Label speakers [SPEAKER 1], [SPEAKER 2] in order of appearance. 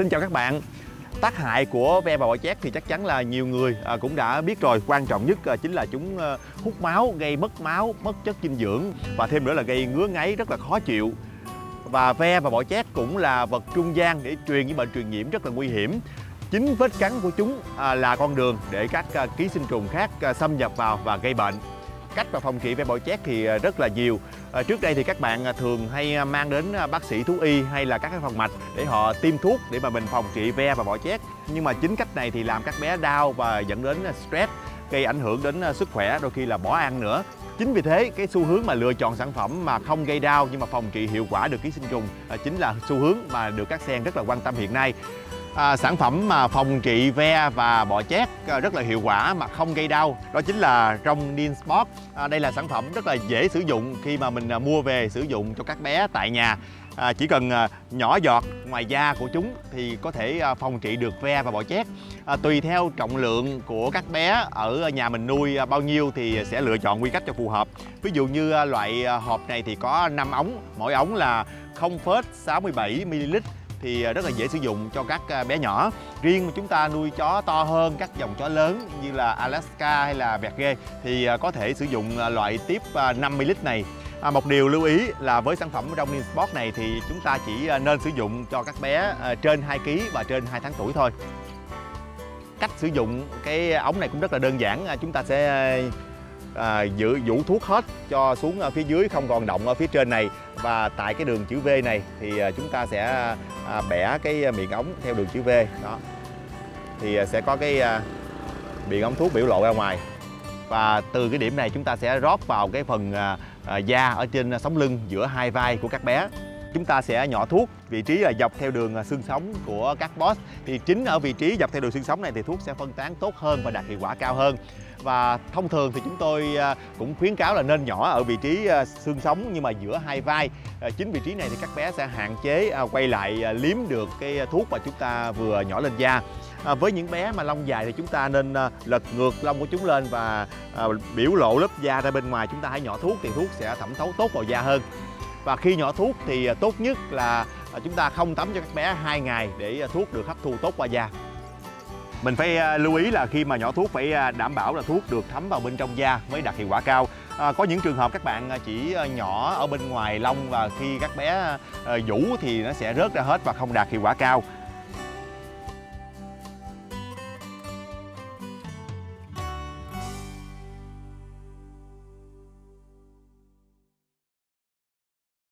[SPEAKER 1] Xin chào các bạn. Tác hại của ve và bọ chét thì chắc chắn là nhiều người à, cũng đã biết rồi. Quan trọng nhất à, chính là chúng à, hút máu, gây mất máu, mất chất dinh dưỡng Và thêm nữa là gây ngứa ngáy rất là khó chịu. Và ve và bọ chét cũng là vật trung gian để truyền những bệnh truyền nhiễm rất là nguy hiểm. Chính vết cắn của chúng là con đường để các ký sinh trùng khác xâm nhập vào và gây bệnh cách mà phòng trị ve bọ chét thì ờ, rất là nhiều. À, trước đây thì các bạn ờ, thường hay mang đến bác sĩ thú y hay là các cái phòng mạch để họ tiêm thuốc để mà mình phòng trị ve và bọ chét. Nhưng mà chính cách này thì làm các bé đau và dẫn đến stress gây ảnh hưởng đến sức khỏe đôi khi là bỏ ăn nữa. Chính vì thế cái xu hướng mà lựa chọn sản phẩm mà không gây đau nhưng mà phòng trị hiệu quả được ký sinh trùng chính là xu hướng mà được các sen rất là quan tâm hiện nay à, sản phẩm mà phòng trị ve và bọ chét à, rất là hiệu quả mà không gây đau đó chính là trong Dean Sport. À, đây là sản phẩm rất là dễ sử dụng khi mà mình à, mua về sử dụng cho các bé tại nhà. À, chỉ cần à, nhỏ giọt ngoài da của chúng thì có thể à, phòng trị được ve và bọ chét. À, tùy theo trọng lượng của các bé ở nhà mình nuôi à, bao nhiêu thì sẽ lựa chọn quy cách cho phù hợp. Ví dụ như à, loại à, hộp này thì có 5 ống mỗi ống là 0,67 ml thì à, rất là dễ sử dụng cho các à, bé nhỏ riêng mà chúng ta nuôi chó to hơn các dòng chó lớn như là Alaska hay là Berger thì à, có thể sử dụng loại tiếp 50 lít này À, một điều lưu ý là với sản phẩm trong Sport này thì chúng ta chỉ nên sử dụng cho các bé trên 2 kg và trên 2 tháng tuổi thôi. Cách sử dụng cái ống này cũng rất là đơn giản, chúng ta sẽ à, giữ vũ thuốc hết cho xuống à, phía dưới không còn động ở phía trên này. Và tại cái đường chữ V này thì à, chúng ta sẽ à, bẻ cái à, miệng ống theo đường chữ V. Đó. Thì sẽ có cái à, miệng ống thuốc biểu lộ ra ngoài. Và từ cái điểm này chúng ta sẽ rót vào cái phần à, à, da ở trên sống lưng giữa hai vai của các bé chúng ta sẽ nhỏ thuốc vị trí là dọc theo đường à, xương sống của các boss. Thì chính ở vị trí dọc theo đường xương sống này thì thuốc sẽ phân tán tốt hơn và đạt hiệu quả cao hơn. Và thông thường thì chúng tôi à, cũng khuyến cáo là nên nhỏ ở vị trí à, xương sống nhưng mà giữa hai vai. Chính vị trí này thì các bé sẽ hạn chế quay lại liếm được cái thuốc mà chúng ta vừa nhỏ lên da. À, với những bé mà lông dài thì chúng ta nên lật ngược lông của chúng lên và à, biểu lộ lớp da ra bên ngoài. Chúng ta hãy nhỏ thuốc thì thuốc sẽ thẩm thấu tốt vào da hơn và khi nhỏ thuốc thì à, tốt nhất là à, chúng ta không tắm cho các bé 2 ngày để à, thuốc được hấp thu tốt qua da. Mình phải lưu ý là khi mà nhỏ thuốc phải đảm bảo là thuốc được thấm vào bên trong da mới đạt hiệu quả cao. À, có những trường hợp các bạn chỉ nhỏ ở bên ngoài lông và khi các bé vũ thì nó sẽ rớt ra hết và không đạt hiệu quả cao.